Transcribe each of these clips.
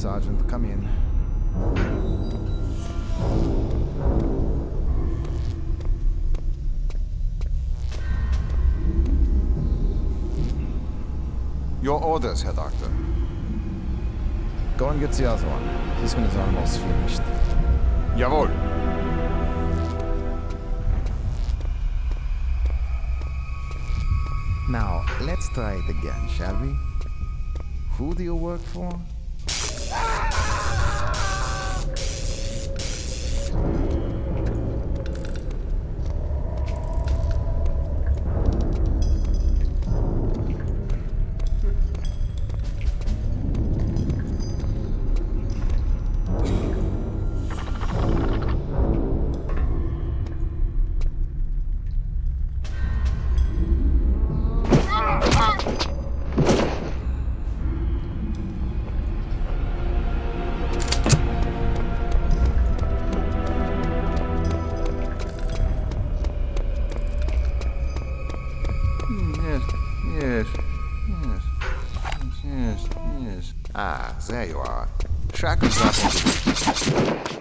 Sergeant. Come in. Your orders, Herr Doctor. Go and get the other one. This one is almost finished. Jawohl. Now, let's try it again, shall we? Who do you work for? Ah, there you are. Shackles up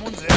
もんぜ。